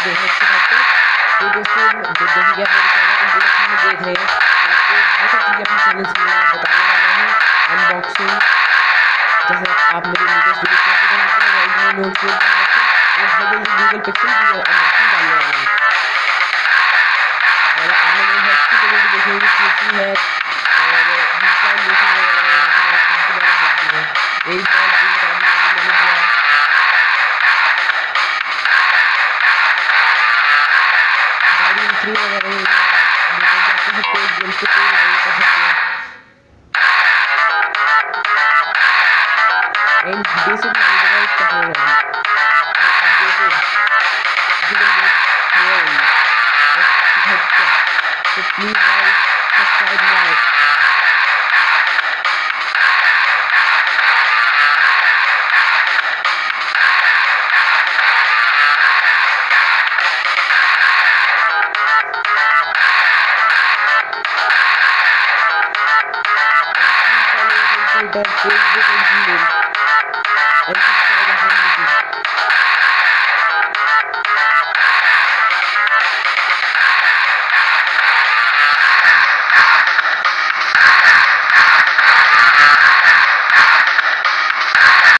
तो दोस्तों जैसे कि आप मेरे चैनल इंट्रोडक्शन में देख रहे हैं आपको बहुत सारी चीज़ें अपने चैनल से मैं बताने वाला हूँ अनबॉक्सिंग जैसे आप मेरे लेटेस्ट वीडियो कैसे बनाते हैं इसमें नोट शेयर कर और जल्दी से गूगल पिक्सल की अनबॉक्सिंग डालने वाला हूँ और आपने मेरे हेल्थ की वीडियो देखी कैसी है primavera. Depois de perder, ele ficou Ele disse que ele vai estar rolando. Please, guys, subscribe now. Dank für die Bedienung.